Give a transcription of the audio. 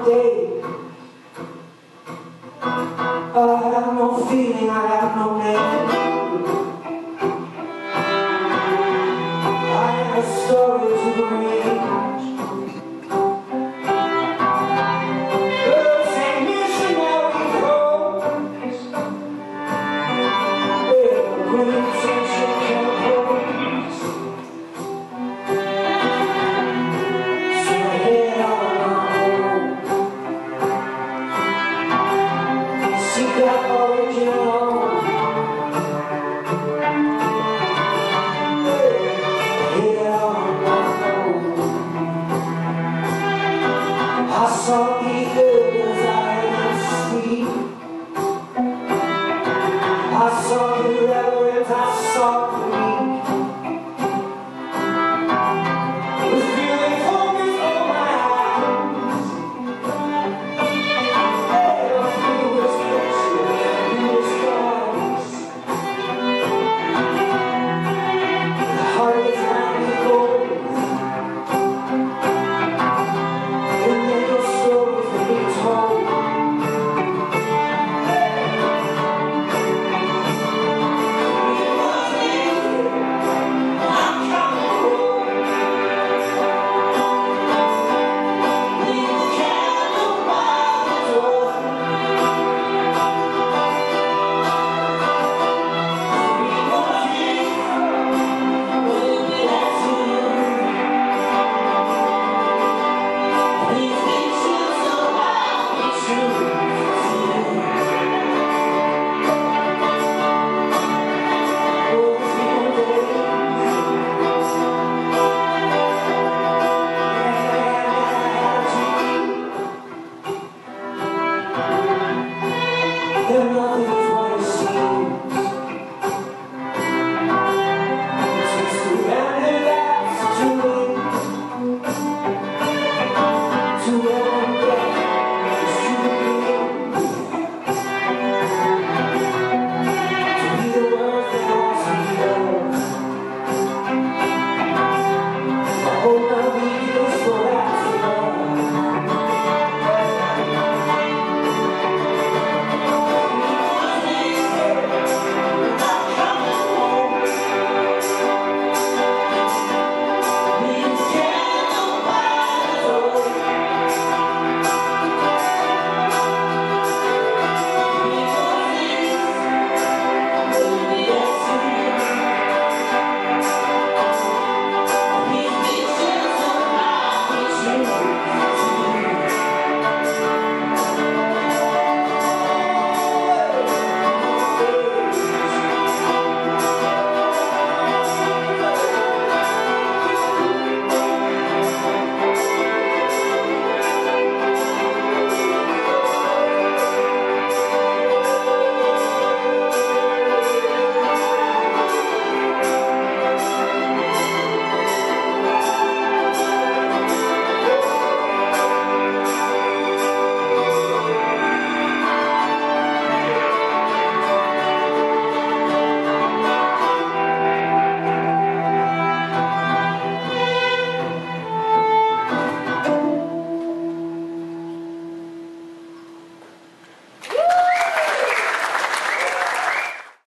my day. I have no feeling, I have no name. I have a story to read. soul.